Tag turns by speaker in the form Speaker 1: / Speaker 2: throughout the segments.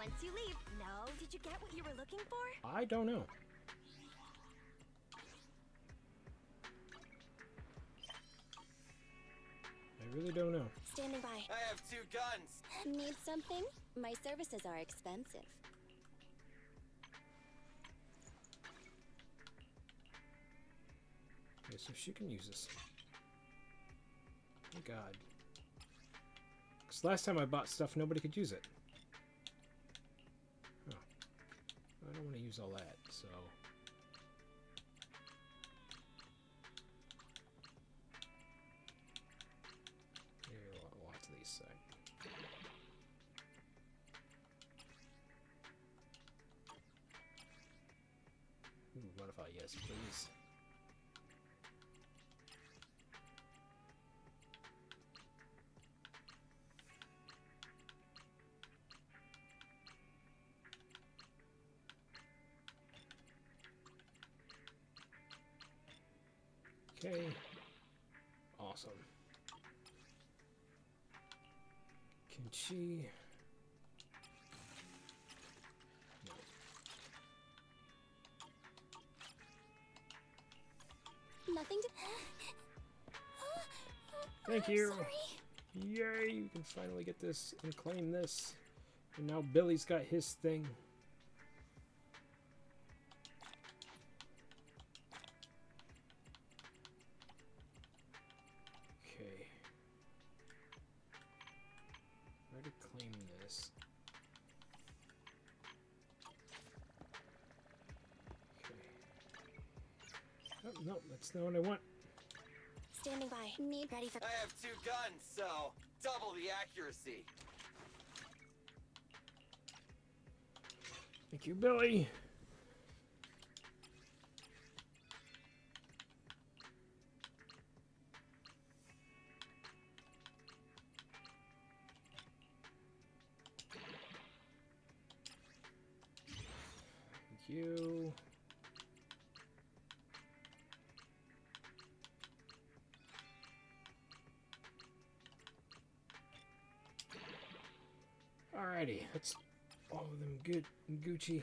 Speaker 1: Once you leave, no, did you get what you were looking for?
Speaker 2: I don't know. I really don't know.
Speaker 3: Standing by.
Speaker 4: I have two guns.
Speaker 3: Need something? My services are expensive.
Speaker 2: Okay, so she can use this. Thank God. Because last time I bought stuff, nobody could use it. Oh. I don't want to use all that, so... Here, wa- watch these sec. Ooh, modify, yes, please. Can she... No.
Speaker 3: Nothing to.
Speaker 2: Thank
Speaker 3: I'm
Speaker 2: you.
Speaker 3: Sorry.
Speaker 2: Yay, you can finally get this and claim this. And now Billy's got his thing. That's not what I want.
Speaker 3: Standing by. Need ready for.
Speaker 4: I have two guns, so double the accuracy.
Speaker 2: Thank you, Billy. Alrighty, that's all of them good and Gucci.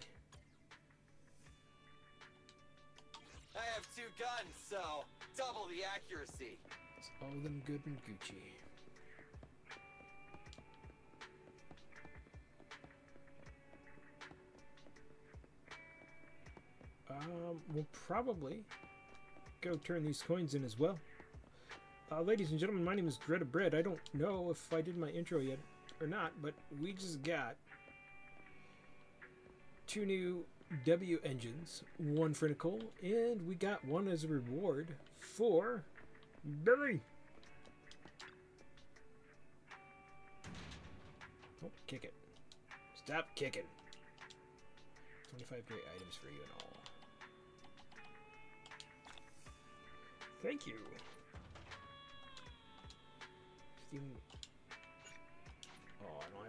Speaker 4: I have two guns, so double the accuracy.
Speaker 2: It's all them good and Gucci. Um, we'll probably go turn these coins in as well. Uh, ladies and gentlemen, my name is Dredd Bread. I don't know if I did my intro yet or not, but we just got two new W engines, one for Nicole, and we got one as a reward for Billy. Oh, kick it. Stop kicking. 25 great items for you and all. Thank you.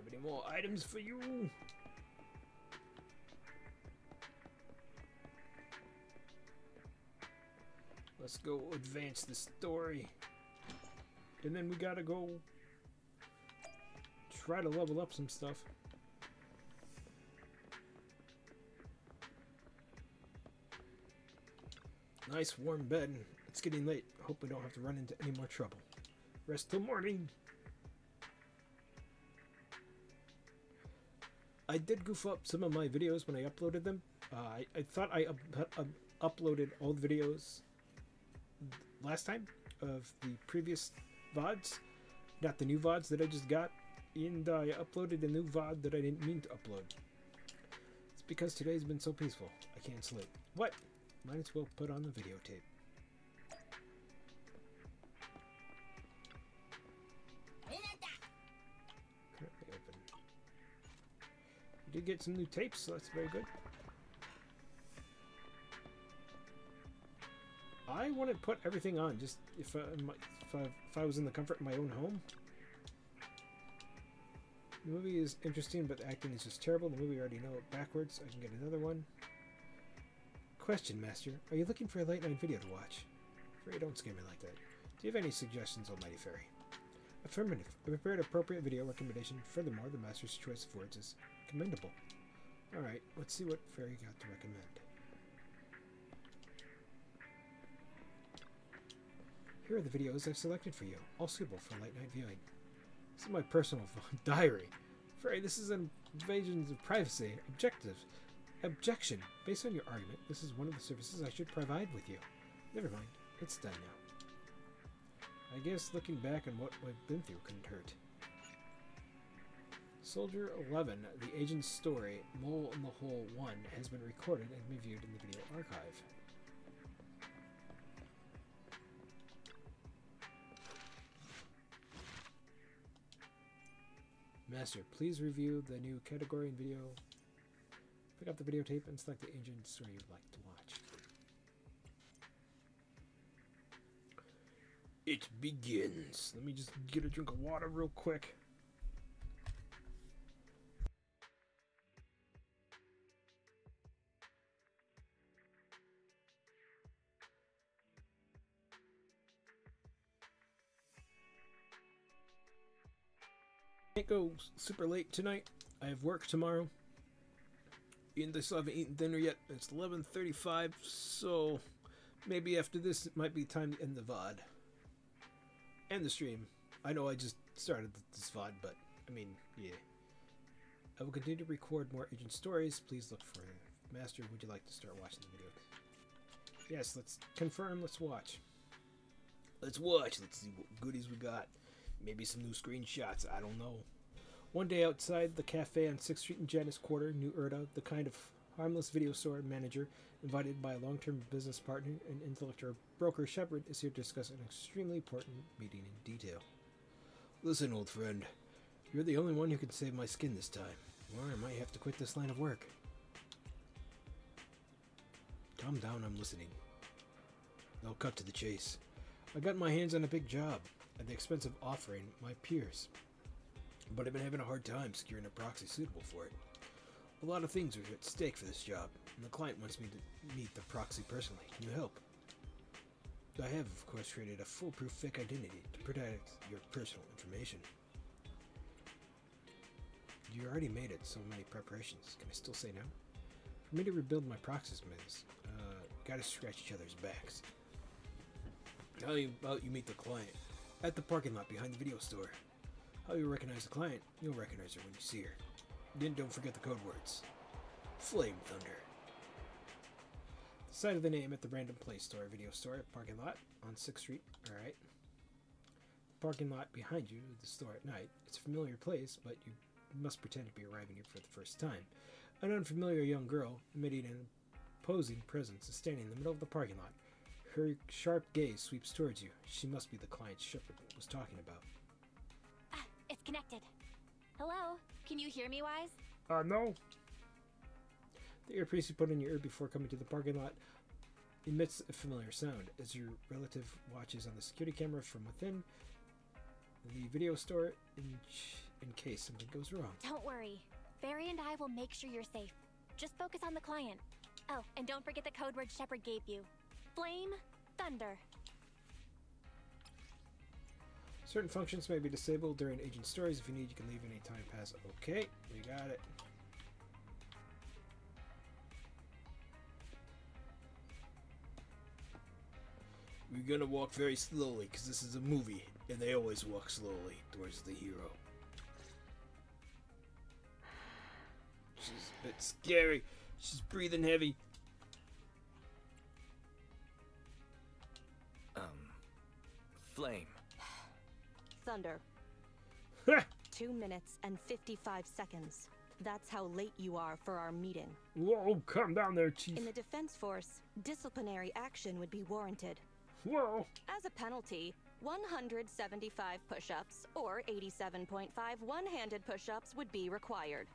Speaker 2: Have any more items for you. Let's go advance the story. And then we gotta go try to level up some stuff. Nice warm bed. It's getting late. Hope we don't have to run into any more trouble. Rest till morning. I did goof up some of my videos when I uploaded them. Uh, I, I thought I up, up, uploaded all the videos last time of the previous VODs, not the new VODs that I just got, and I uploaded a new VOD that I didn't mean to upload. It's because today's been so peaceful. I can't sleep. What? Might as well put on the videotape. Did get some new tapes, so that's very good. I want to put everything on, just if, uh, if, I, if I was in the comfort of my own home. The movie is interesting, but the acting is just terrible. The movie I already know it backwards. I can get another one. Question, Master. Are you looking for a late night video to watch? Fairy, don't scare me like that. Do you have any suggestions, Almighty Fairy? Affirmative. I prepared appropriate video recommendation. Furthermore, the Master's choice of words is Commendable. Alright, let's see what Fairy got to recommend. Here are the videos I've selected for you, all suitable for late night viewing. This is my personal diary. Fairy, this is an invasion of privacy. Objective. Objection. Based on your argument, this is one of the services I should provide with you. Never mind. It's done now. I guess looking back on what I've been through couldn't hurt. Soldier 11, the agent's story, Mole in the Hole 1, has been recorded and can be viewed in the video archive. Master, please review the new category and video. Pick up the videotape and select the agent story you'd like to watch. It begins. Let me just get a drink of water real quick. Can't go super late tonight. I have work tomorrow. And I still haven't eaten dinner yet. It's 11.35, so maybe after this it might be time to end the VOD. And the stream. I know I just started this VOD, but, I mean, yeah. I will continue to record more agent stories. Please look for Master. Would you like to start watching the video? Yes, let's confirm. Let's watch. Let's watch. Let's see what goodies we got. Maybe some new screenshots. I don't know. One day outside the cafe on 6th Street in Janus Quarter, New Eridu, the kind of harmless video store manager invited by a long term business partner and intellectual broker Shepard is here to discuss an extremely important meeting in detail. Listen, old friend. You're the only one who can save my skin this time, or I might have to quit this line of work. Calm down, I'm listening. I'll cut to the chase. I got my hands on a big job at the expense of offering my peers. But I've been having a hard time securing a proxy suitable for it. A lot of things are at stake for this job, and the client wants me to meet the proxy personally. Can you help? I have, of course, created a foolproof fake identity to protect your personal information. You already made it so many preparations. Can I still say no? For me to rebuild my proxies, smiths, uh, gotta scratch each other's backs. How about you meet the client? At the parking lot behind the video store. How you recognize the client? You'll recognize her when you see her. Then don't forget the code words. Flame Thunder. The site of the name at the Random Play Store video store parking lot on 6th Street. Alright. Parking lot behind you, the store at night. It's a familiar place, but you must pretend to be arriving here for the first time. An unfamiliar young girl, emitting an imposing presence, is standing in the middle of the parking lot. Her sharp gaze sweeps towards you. She must be the client Shepard was talking about.
Speaker 3: Ah, it's connected. Hello? Can you hear me, Wise?
Speaker 2: Uh, no. The earpiece you put in your ear before coming to the parking lot emits a familiar sound as your relative watches on the security camera from within the video store in, in case something goes wrong.
Speaker 3: Don't worry. Fairy and I will make sure you're safe. Just focus on the client. Oh, and don't forget the code word Shepard gave you. Flame Thunder.
Speaker 2: Certain functions may be disabled during agent stories. If you need, you can leave any time pass. Okay, we got it. We're gonna walk very slowly because this is a movie and they always walk slowly towards the hero. She's a bit scary. She's breathing heavy.
Speaker 5: Flame.
Speaker 6: Thunder. Two minutes and 55 seconds. That's how late you are for our meeting.
Speaker 2: Whoa, calm down there, Chief.
Speaker 6: In the Defense Force, disciplinary action would be warranted.
Speaker 2: Whoa.
Speaker 6: As a penalty, 175 push ups or 87.5 one handed push ups would be required.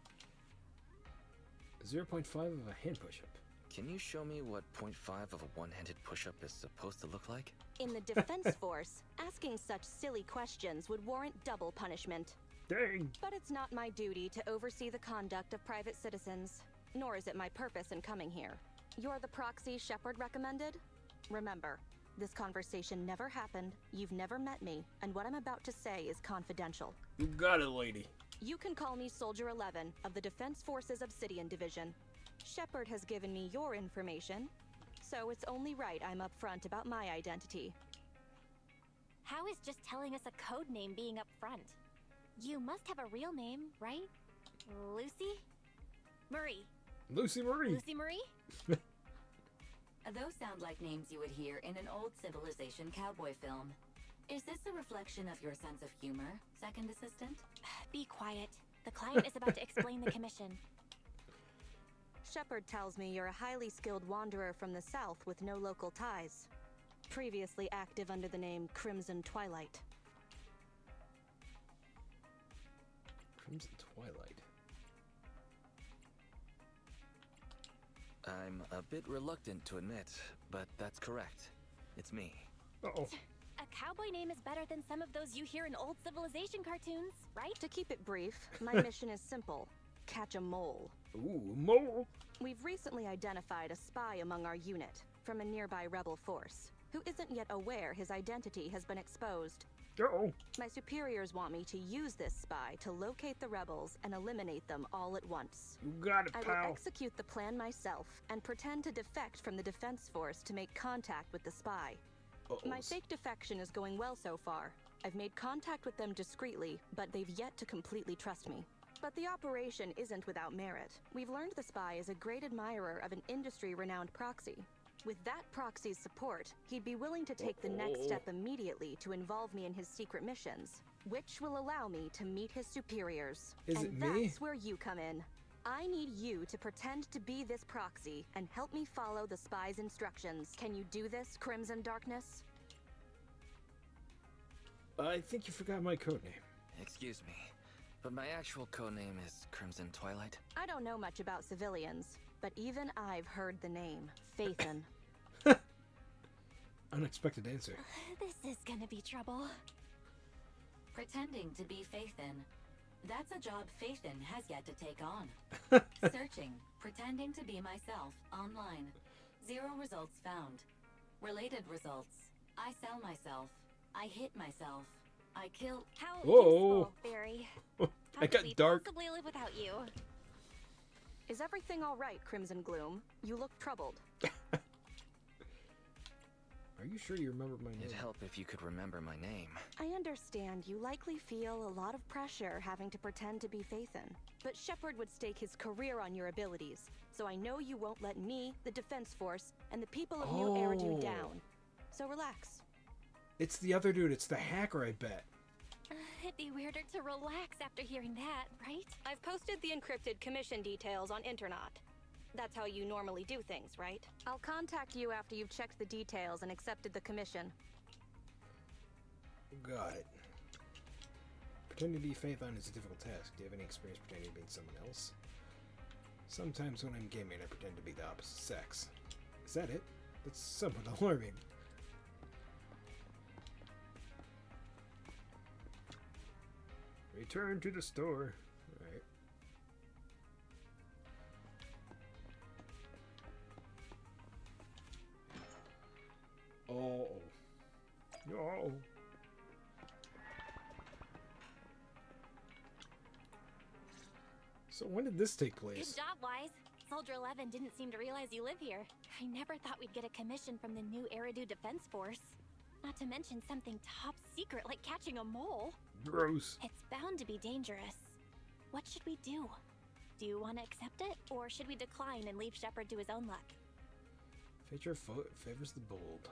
Speaker 2: 0.5 of a hand push up.
Speaker 5: Can you show me what 0.5 of a one-handed push-up is supposed to look like?
Speaker 6: In the Defense Force, asking such silly questions would warrant double punishment.
Speaker 2: Dang.
Speaker 6: But it's not my duty to oversee the conduct of private citizens, nor is it my purpose in coming here. You're the proxy Shepard recommended? Remember, this conversation never happened, you've never met me, and what I'm about to say is confidential.
Speaker 2: You got it, lady.
Speaker 6: You can call me Soldier 11 of the Defense Forces Obsidian Division. Shepard has given me your information, so it's only right I'm upfront about my identity.
Speaker 3: How is just telling us a code name being upfront? You must have a real name, right? Lucy? Marie.
Speaker 2: Lucy Marie.
Speaker 3: Lucy Marie?
Speaker 7: Those sound like names you would hear in an old civilization cowboy film. Is this a reflection of your sense of humor, second assistant?
Speaker 3: Be quiet. The client is about to explain the commission.
Speaker 6: Shepard tells me you're a highly skilled wanderer from the south with no local ties. Previously active under the name Crimson Twilight.
Speaker 2: Crimson Twilight.
Speaker 5: I'm a bit reluctant to admit, but that's correct. It's me.
Speaker 2: Uh oh.
Speaker 3: A cowboy name is better than some of those you hear in old civilization cartoons, right?
Speaker 6: To keep it brief, my mission is simple catch a mole.
Speaker 2: Ooh, mole.
Speaker 6: We've recently identified a spy among our unit from a nearby rebel force who isn't yet aware his identity has been exposed.
Speaker 2: Uh oh.
Speaker 6: My superiors want me to use this spy to locate the rebels and eliminate them all at once.
Speaker 2: You got it,
Speaker 6: I will execute the plan myself and pretend to defect from the defense force to make contact with the spy.
Speaker 2: Uh-oh.
Speaker 6: My fake defection is going well so far. I've made contact with them discreetly, but they've yet to completely trust me. But the operation isn't without merit. We've learned the spy is a great admirer of an industry renowned proxy. With that proxy's support, he'd be willing to take the next step immediately to involve me in his secret missions, which will allow me to meet his superiors.
Speaker 2: Is
Speaker 6: and
Speaker 2: it me?
Speaker 6: that's where you come in. I need you to pretend to be this proxy and help me follow the spy's instructions. Can you do this, Crimson Darkness?
Speaker 2: I think you forgot my code name.
Speaker 5: Excuse me, but my actual codename is Crimson Twilight.
Speaker 6: I don't know much about civilians, but even I've heard the name Phaethon.
Speaker 2: Unexpected answer.
Speaker 3: This is gonna be trouble.
Speaker 7: Pretending to be Phaethon. That's a job Phaethon has yet to take on. Searching, pretending to be myself, online. Zero results found. Related results. I sell myself. I hit myself. I kill.
Speaker 3: How
Speaker 2: Whoa.
Speaker 3: useful, Barry.
Speaker 2: I got dark.
Speaker 3: possibly live without you?
Speaker 6: Is everything all right, Crimson Gloom? You look troubled.
Speaker 2: Are you sure you remember my name?
Speaker 5: It'd help if you could remember my name.
Speaker 6: I understand you likely feel a lot of pressure having to pretend to be Phaethon. But Shepard would stake his career on your abilities, so I know you won't let me, the Defense Force, and the people of New Eridu
Speaker 2: Oh.
Speaker 6: down. So relax.
Speaker 2: It's the other dude. It's the hacker, I bet.
Speaker 3: Uh, it'd be weirder to relax after hearing that, right?
Speaker 6: I've posted the encrypted commission details on Inter-Knot. That's how you normally do things, right? I'll contact you after you've checked the details and accepted the commission.
Speaker 2: Got it. Pretending to be Phaethon is a difficult task. Do you have any experience pretending to be someone else? Sometimes when I'm gaming, I pretend to be the opposite sex. Is that it? That's somewhat alarming. Return to the store. Alright. Oh. No. So when did this take place?
Speaker 3: Good job, Wise. Soldier 11 didn't seem to realize you live here. I never thought we'd get a commission from the new Eridu Defense Force. Not to mention something top secret like catching a mole.
Speaker 2: Gross.
Speaker 3: It's bound to be dangerous. What should we do? Do you want to accept it, or should we decline and leave Shepard to his own luck?
Speaker 2: Fate fo- favors the bold.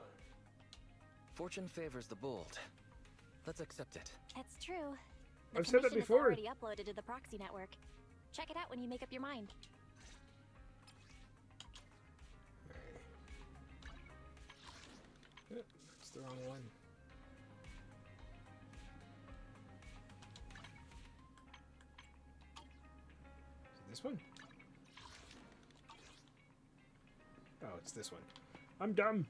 Speaker 5: Fortune favors the bold. Let's accept it.
Speaker 3: That's true. The
Speaker 2: I've said that
Speaker 3: is
Speaker 2: before.
Speaker 3: already uploaded to the proxy network. Check it out when you make up your mind.
Speaker 2: Alright. Yep, it's the wrong one. This one? Oh, it's this one. I'm dumb.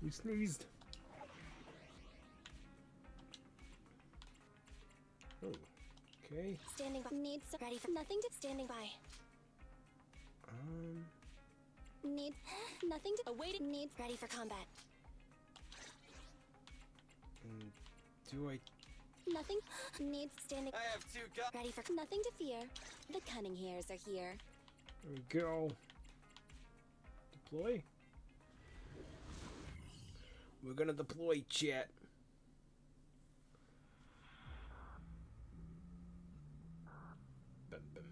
Speaker 2: You sneezed. Oh, okay.
Speaker 3: Standing by. Needs ready for nothing to standing by.
Speaker 2: Um,
Speaker 3: Need nothing to awaiting. Needs ready for combat.
Speaker 2: mm, Do I?
Speaker 1: Nothing needs standing
Speaker 4: I have two guns.
Speaker 1: ready for nothing to fear. The cunning hairs are here.
Speaker 2: There we go. Deploy. We're gonna deploy, chat. Bum, bum.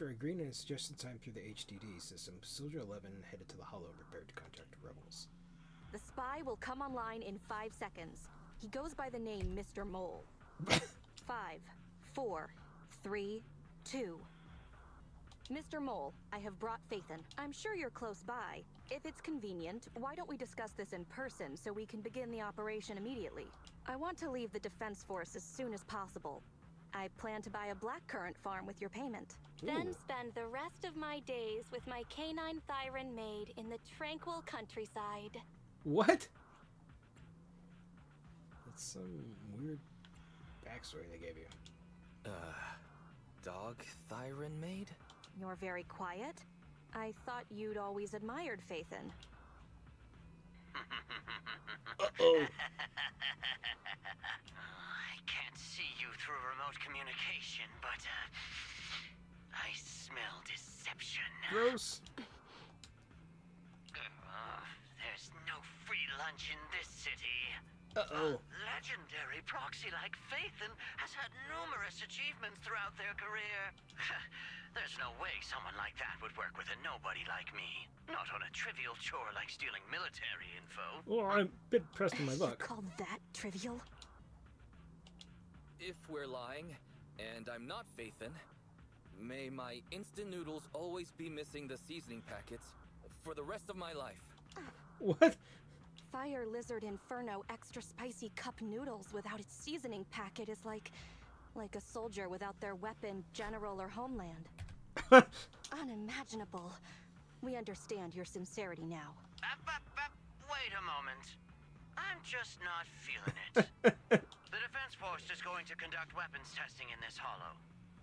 Speaker 2: After agreeing on a suggested time through the HDD system, Soldier 11 headed to the Hollow prepared to contact rebels.
Speaker 6: The spy will come online in five seconds. He goes by the name Mr. Mole. Five, four, three, two. Mr. Mole, I have brought Phaethon. I'm sure you're close by. If it's convenient, why don't we discuss this in person so we can begin the operation immediately? I want to leave the Defense Force as soon as possible. I plan to buy a blackcurrant farm with your payment. Then spend the rest of my days with my canine Thiren maid in the tranquil countryside.
Speaker 2: What? That's some weird backstory they gave you.
Speaker 5: Uh, dog Thiren maid?
Speaker 6: You're very quiet. I thought you'd always admired Phaethon.
Speaker 2: Uh-oh.
Speaker 8: remote communication, but uh, I smell deception.
Speaker 2: Gross.
Speaker 8: Uh, there's no free lunch in this city.
Speaker 2: Uh-oh.
Speaker 8: Legendary proxy like Phaethon has had numerous achievements throughout their career. There's no way someone like that would work with a nobody like me. Not on a trivial chore like stealing military info.
Speaker 2: Well, I'm a bit pressed in my
Speaker 6: You
Speaker 2: luck.
Speaker 6: call that trivial?
Speaker 5: If we're lying, and I'm not Phaethon, may my instant noodles always be missing the seasoning packets for the rest of my life.
Speaker 2: What?
Speaker 6: Fire Lizard Inferno extra spicy cup noodles without its seasoning packet is like like a soldier without their weapon, general, or homeland. Unimaginable. We understand your sincerity now.
Speaker 8: Up, up, up. Wait a moment. I'm just not feeling it. the Defense Force is going to conduct weapons testing in this hollow.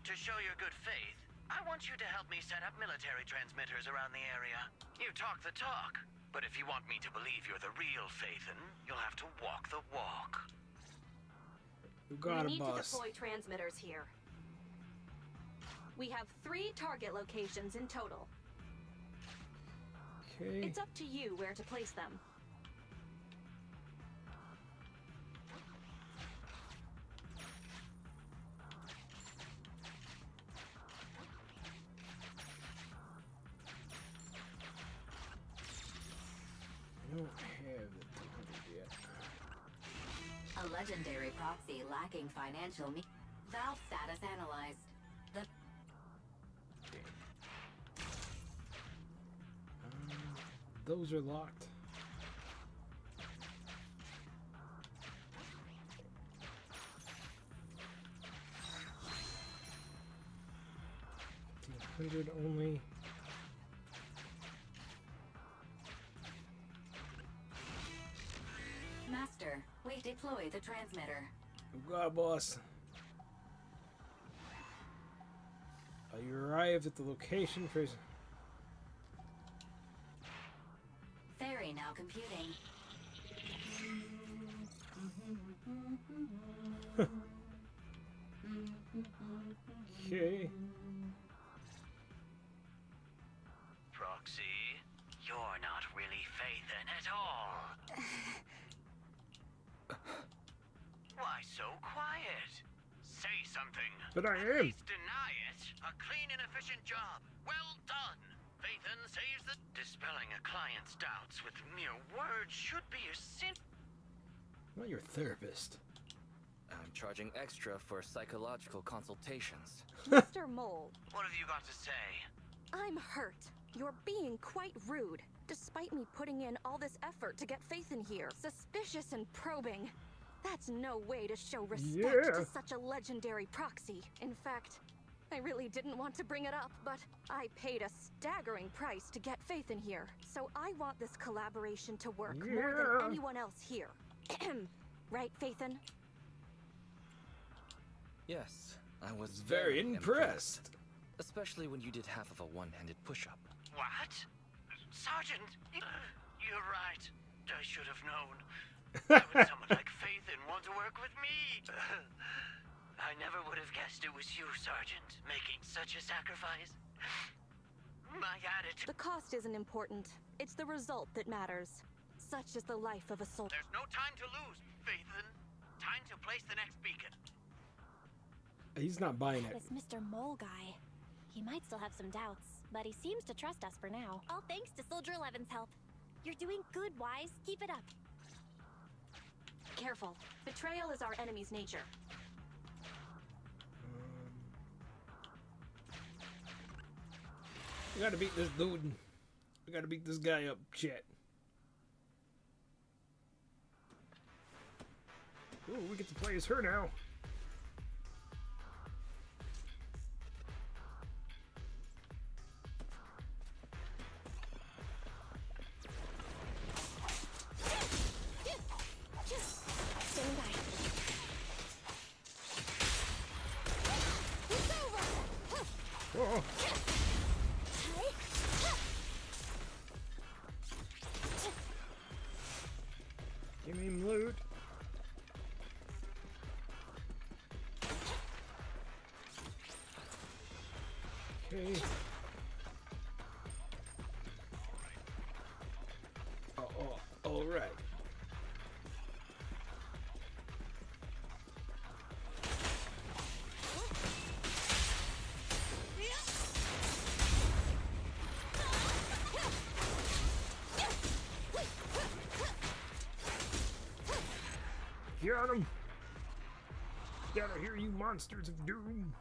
Speaker 8: To show your good faith, I want you to help me set up military transmitters around the area. You talk the talk, but if you want me to believe you're the real Phaethon, you'll have to walk the walk.
Speaker 2: You got
Speaker 6: we
Speaker 2: it,
Speaker 6: need
Speaker 2: boss.
Speaker 6: to deploy transmitters here. We have three target locations in total.
Speaker 2: Okay.
Speaker 6: It's up to you where to place them.
Speaker 7: Lacking financial me- Valve status analyzed. The
Speaker 2: Um, those are locked. Hundred only.
Speaker 7: master, we deploy the transmitter.
Speaker 2: God, boss. Uh, you arrived at the location for.
Speaker 7: Fairy now computing.
Speaker 2: Okay.
Speaker 8: Something.
Speaker 2: But I
Speaker 8: At
Speaker 2: am.
Speaker 8: least deny it. A clean and efficient job. Well done. Phaethon saves the dispelling a client's doubts with mere words should be your sin.
Speaker 2: I'm not your therapist.
Speaker 5: I'm charging extra for psychological consultations.
Speaker 6: Mr. Mole,
Speaker 8: What have you got to say?
Speaker 6: I'm hurt. You're being quite rude, despite me putting in all this effort to get Phaethon here. Suspicious and probing. That's no way to show respect
Speaker 2: Yeah.
Speaker 6: to such a legendary proxy. In fact, I really didn't want to bring it up, but I paid a staggering price to get Phaethon here. So I want this collaboration to work more than anyone else here. right, Phaethon?
Speaker 5: Yes, I was
Speaker 2: Very impressed.
Speaker 5: Especially when you did half of a one-handed push-up.
Speaker 8: What? Sergeant, you're right. I should have known. Why would someone like Phaethon want to work with me? I never would have guessed it was you, Sergeant, making such a sacrifice. My attitude.
Speaker 6: The cost isn't important. It's the result that matters. Such is the life of a soldier.
Speaker 8: There's no time to lose, Phaethon. Time to place the next beacon.
Speaker 2: He's not buying it.
Speaker 3: This Mr. Mole guy. He might still have some doubts, but he seems to trust us for now. All thanks to Soldier 11's help. You're doing good, Wise. Keep it up.
Speaker 6: Careful. Betrayal is our enemy's nature.
Speaker 2: We gotta beat this dude. We gotta beat this guy up, chat. Ooh, we get to play as her now. Got him! Get out of here, you monsters of doom!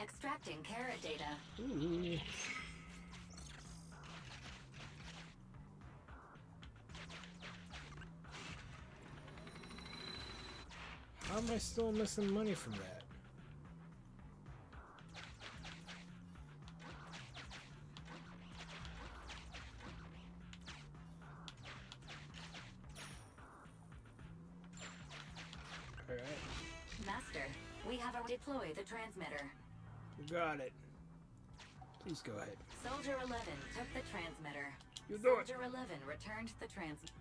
Speaker 7: Extracting carrot data.
Speaker 2: Ooh. How am I still missing money from that? Go ahead.
Speaker 7: Soldier 11 took the transmitter.
Speaker 2: You do it.
Speaker 7: Soldier 11 returned the transmitter.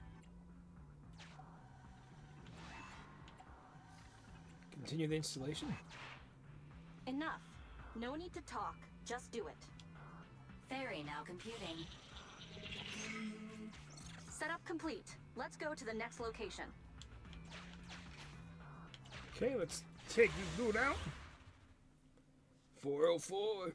Speaker 2: Continue the installation.
Speaker 6: Enough. No need to talk. Just do it.
Speaker 7: Fairy now computing.
Speaker 6: Setup complete. Let's go to the next location.
Speaker 2: Okay, let's take this dude out. 404.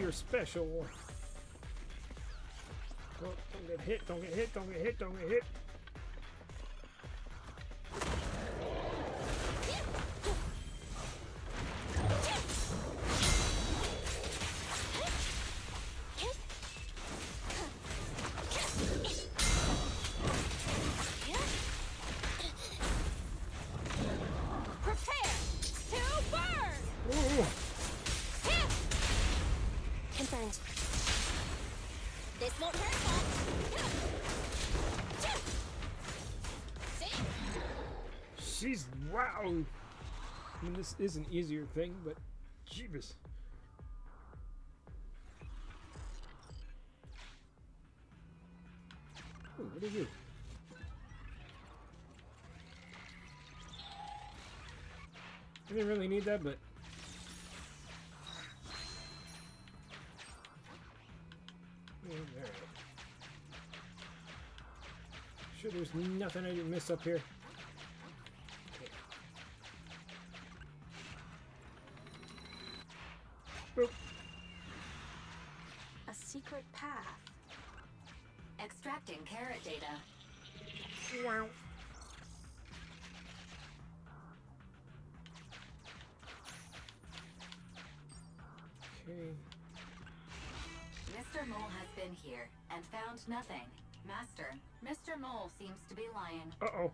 Speaker 2: Her special. Don't, don't get hit, don't get hit, don't get hit, don't get hit. Wow. I mean, this is an easier thing, but jeebus. Ooh, what do you? I didn't really need that, but Mm, alright. Sure, there's nothing I didn't miss up here.
Speaker 7: And found nothing. Master, Mr. Mole seems to be lying.
Speaker 2: Uh oh.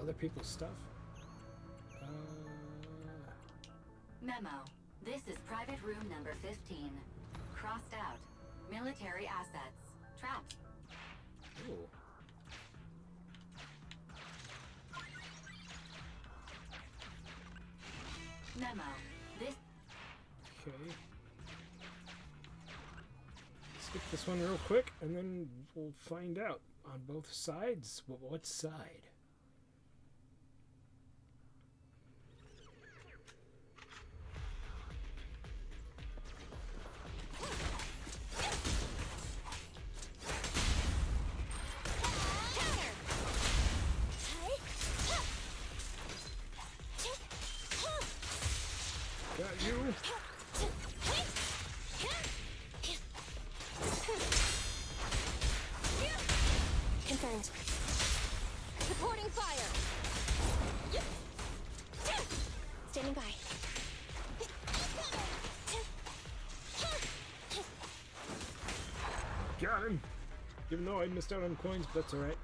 Speaker 2: Other people's stuff. Uh,
Speaker 7: Memo. This is private room number 15. Crossed out. Military assets. Trapped.
Speaker 2: ooh.
Speaker 7: Memo.
Speaker 2: One real quick, and then we'll find out on both sides what side. Got him. Even though I missed out on coins, but that's alright.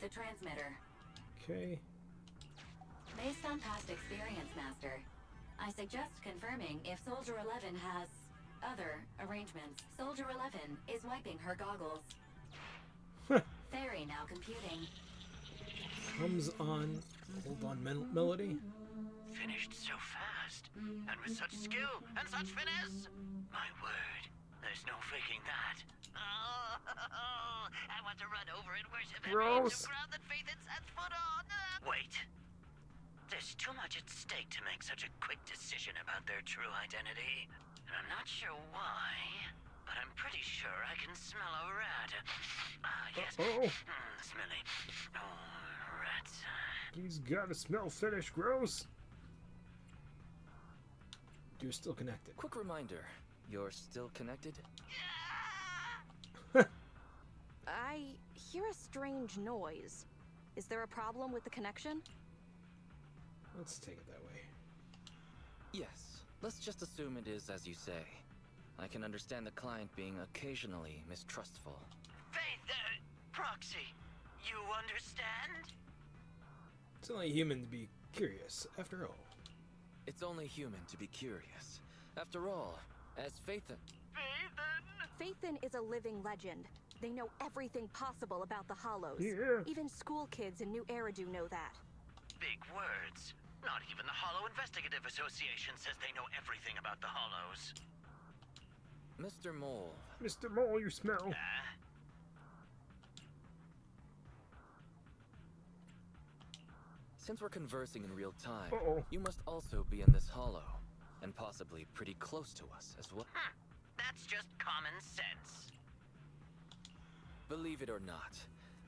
Speaker 7: Deploy the transmitter.
Speaker 2: Okay.
Speaker 7: Based on past experience, Master, I suggest confirming if Soldier 11 has other arrangements. Soldier 11 is wiping her goggles. Fairy now computing.
Speaker 2: Comes on. Hold on, mel- melody.
Speaker 8: Finished so fast, and with such skill and such finesse. My word, there's no faking that. Oh, I want to run over and worship
Speaker 2: Gross.
Speaker 8: of ground that Phaethon had set foot on. Wait. There's too much at stake to make such a quick decision about their true identity. And I'm not sure why, but I'm pretty sure I can smell a rat. Ah, yes.
Speaker 2: Uh-oh.
Speaker 8: Mm, smelly. Oh, rats.
Speaker 2: He's gotta smell finish, gross. You're still connected.
Speaker 5: Quick reminder, you're still connected?
Speaker 6: I hear a strange noise. Is there a problem with the connection?
Speaker 2: Let's take it that way.
Speaker 5: Yes. Let's just assume it is as you say. I can understand the client being occasionally mistrustful.
Speaker 8: Faith, uh, Proxy, you understand?
Speaker 2: It's only human to be curious, after all.
Speaker 5: It's only human to be curious. After all, as Faith
Speaker 8: Phaethon?
Speaker 6: Phaethon is a living legend. They know everything possible about the Hollows.
Speaker 2: Yeah.
Speaker 6: Even school kids in New Eridu know that.
Speaker 8: Big words. Not even the Hollow Investigative Association says they know everything about the Hollows.
Speaker 5: Mr. Mole,
Speaker 2: Mr. Mole, you smell.
Speaker 8: Ah,
Speaker 5: since we're conversing in real time,
Speaker 2: Uh-oh.
Speaker 5: you must also be in this hollow, and possibly pretty close to us as well.
Speaker 8: huh. That's just common sense.
Speaker 5: Believe it or not,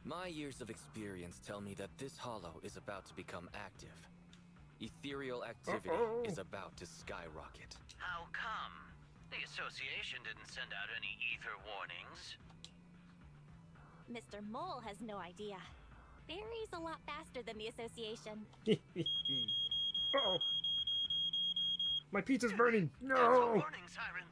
Speaker 5: my years of experience tell me that this hollow is about to become active. Ethereal activity
Speaker 2: Uh-oh.
Speaker 5: is about to skyrocket.
Speaker 8: How come? The association didn't send out any ether warnings.
Speaker 3: Mr. Mole has no idea. Fairy's a lot faster than the association.
Speaker 2: Uh-oh. My pizza's burning.
Speaker 8: There's a
Speaker 2: No!
Speaker 8: warning siren.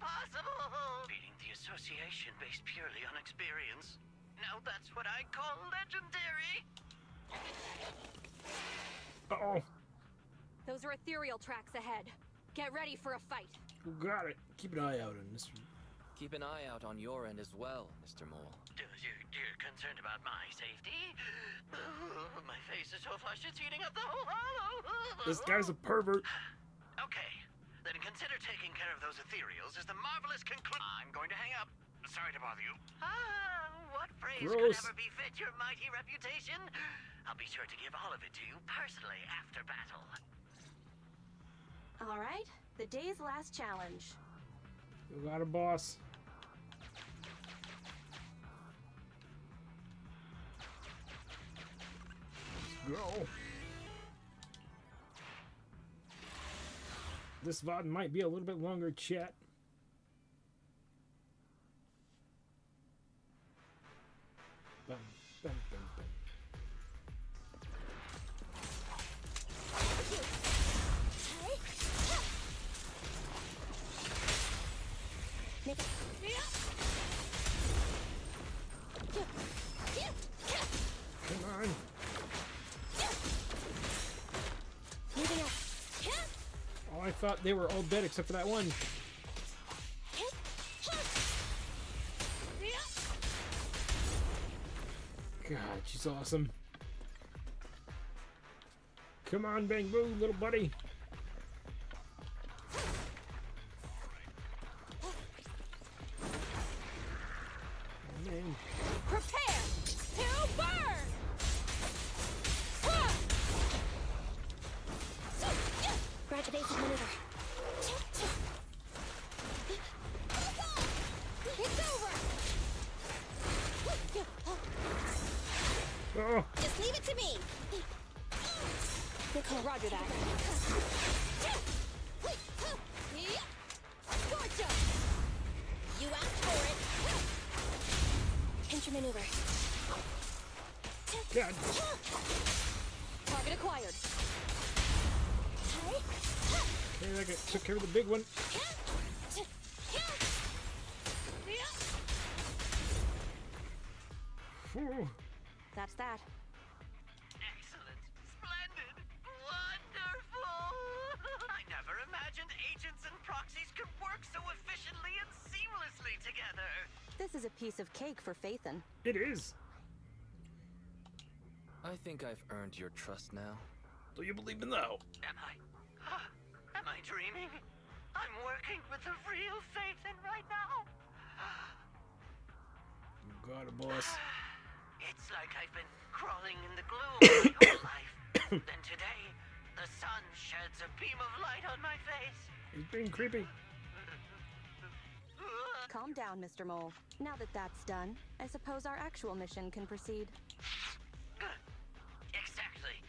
Speaker 8: How is possible? Beating the association based purely on experience. Now that's what I call legendary.
Speaker 2: Uh-oh.
Speaker 6: Those are ethereal tracks ahead. Get ready for a fight.
Speaker 2: Got it. Keep an eye out on Mr.
Speaker 5: Keep an eye out on your end as well, Mr. Mole.
Speaker 8: You're, you're concerned about my safety? my face is so flushed it's heating up the whole hollow.
Speaker 2: This guy's a pervert.
Speaker 8: Okay, then consider taking care of those ethereals as the marvelous conclusion. I'm going to hang up. Sorry to bother you. Ah, what phrase could
Speaker 2: Gross.
Speaker 8: ever befit your mighty reputation? I'll be sure to give all of it to you personally after battle.
Speaker 6: All right, the day's last challenge.
Speaker 2: You got a boss. Let's go. This VOD might be a little bit longer, chat. Bum, bum, bum, they were all dead except for that one. God, she's awesome. Come on, Bangboo, little buddy.
Speaker 1: Evasive maneuver. It's over!
Speaker 2: Oh,
Speaker 1: Just leave it to me! Nicole, roger that. Scorcho! You asked for it! Pincher maneuver.
Speaker 2: God.
Speaker 1: Target acquired.
Speaker 2: Okay, that got- took care of the big one.
Speaker 6: Cake for Phaethon.
Speaker 2: It is.
Speaker 5: I think I've earned your trust now.
Speaker 2: Do you believe in thou?
Speaker 8: Am I? Ah, am I dreaming? I'm working with the real Phaethon right now.
Speaker 2: You got a boss.
Speaker 8: It's like I've been crawling in the gloom my whole life. then today, the sun sheds a beam of light on my face.
Speaker 2: He's being creepy.
Speaker 6: Calm down, Mr. Mole. Now that that's done, I suppose our actual mission can proceed.
Speaker 8: Good. Exactly.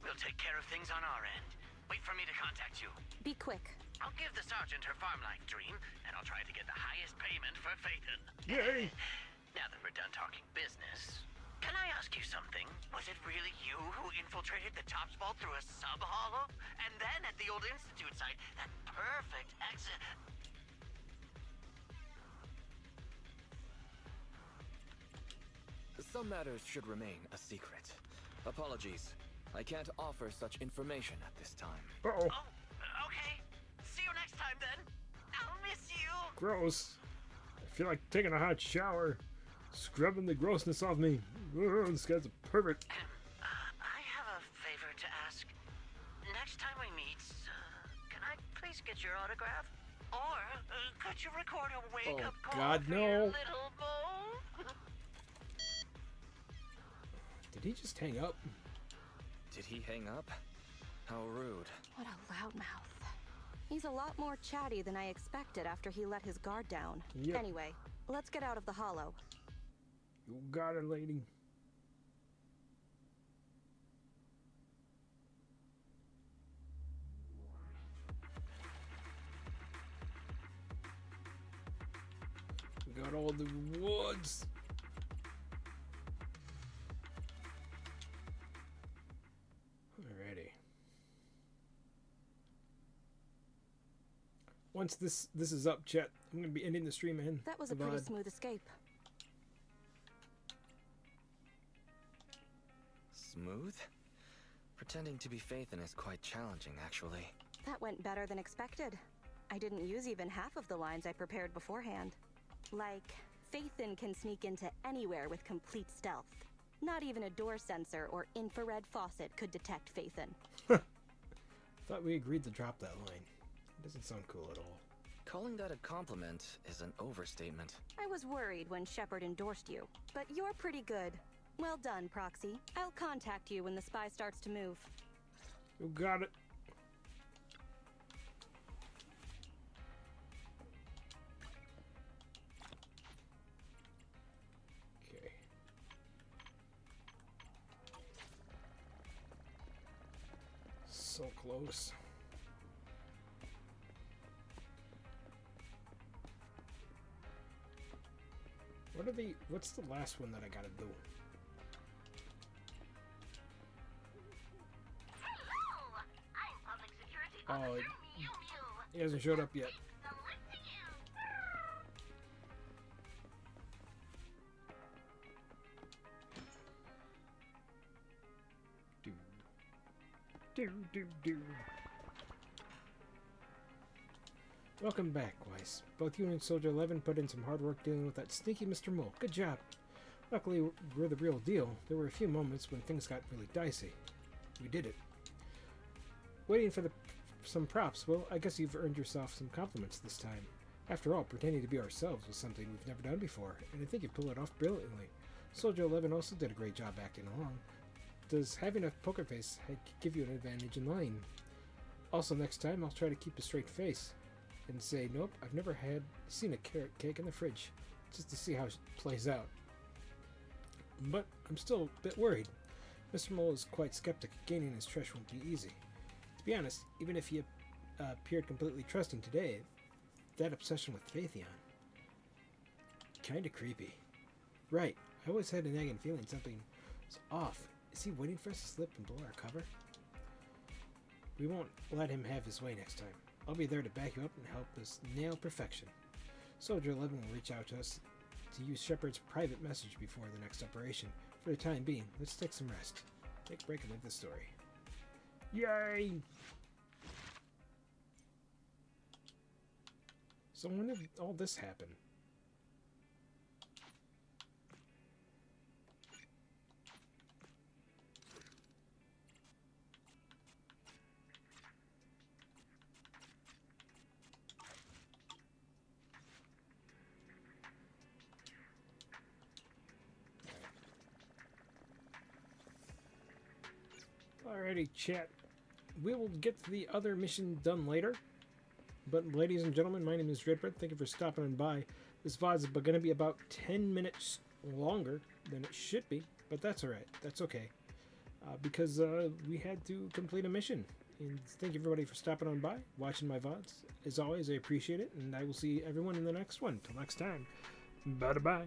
Speaker 8: We'll take care of things on our end. Wait for me to contact you.
Speaker 6: Be quick.
Speaker 8: I'll give the sergeant her farm-like dream, and I'll try to get the highest payment for Phaethon.
Speaker 2: Yay!
Speaker 8: Now that we're done talking business, can I ask you something? Was it really you who infiltrated the Tops Vault through a sub-hollow? And then at the old Institute site, that perfect exit...
Speaker 5: Some matters should remain a secret. Apologies. I can't offer such information at this time.
Speaker 2: Uh-oh.
Speaker 8: Oh, okay. See you next time, then. I'll miss you.
Speaker 2: Gross. I feel like taking a hot shower. Scrubbing the grossness off me. Ugh, this guy's a pervert.
Speaker 8: Uh, I have a favor to ask. Next time we meet, uh, can I please get your autograph? Or uh, could you record a wake-up
Speaker 2: Oh,
Speaker 8: call
Speaker 2: God,
Speaker 8: for your
Speaker 2: no.
Speaker 8: little mole?
Speaker 2: Did he just hang up?
Speaker 5: Did he hang up? How rude.
Speaker 6: What a loudmouth. He's a lot more chatty than I expected after he let his guard down.
Speaker 2: Yep.
Speaker 6: Anyway, let's get out of the hollow.
Speaker 2: You got it, lady. We got all the rewards. Once this this is up, chat, I'm gonna be ending the stream and
Speaker 6: That was a pretty smooth escape.
Speaker 5: Smooth? Pretending to be Phaethon is quite challenging, actually.
Speaker 6: That went better than expected. I didn't use even half of the lines I prepared beforehand. Like, Phaethon can sneak into anywhere with complete stealth. Not even a door sensor or infrared faucet could detect Phaethon.
Speaker 2: Thought we agreed to drop that line. Doesn't sound cool at all.
Speaker 5: Calling that a compliment is an overstatement.
Speaker 6: I was worried when Shepard endorsed you, but you're pretty good. Well done, Proxy. I'll contact you when the spy starts to move.
Speaker 2: You got it. Okay. So close. What are the what's the last one that I gotta do? Oh, oh it, he hasn't showed up yet. Do. Do, do, do. Welcome back, Wise. Both you and Soldier 11 put in some hard work dealing with that sneaky Mr. Mole. Good job. Luckily, we're the real deal. There were a few moments when things got really dicey. We did it. Waiting for the some props. Well, I guess you've earned yourself some compliments this time. After all, pretending to be ourselves was something we've never done before, and I think you pulled it off brilliantly. Soldier 11 also did a great job acting along. Does having a poker face give you an advantage in line? Also, next time I'll try to keep a straight face and say, nope, I've never had seen a carrot cake in the fridge, just to see how it plays out. But I'm still a bit worried. Mr. Mole is quite skeptic. Gaining his trust won't be easy. To be honest, even if he uh, appeared completely trusting today, that obsession with Phaethon. Kinda creepy. Right, I always had a nagging feeling something was off. Is he waiting for us to slip and blow our cover? We won't let him have his way next time. I'll be there to back you up and help us nail perfection. Soldier 11 will reach out to us to use Shepard's private message before the next operation. For the time being, let's take some rest. Take a break and live the story. Yay! So when did all this happen? Alrighty, chat. We will get the other mission done later. But, ladies and gentlemen, my name is Dredd Bread. Thank you for stopping on by. This VOD is going to be about 10 minutes longer than it should be, but that's alright. That's okay. Uh, because uh, we had to complete a mission. And thank you, everybody, for stopping on by, watching my VODs. As always, I appreciate it, and I will see everyone in the next one. Till next time, bye bye.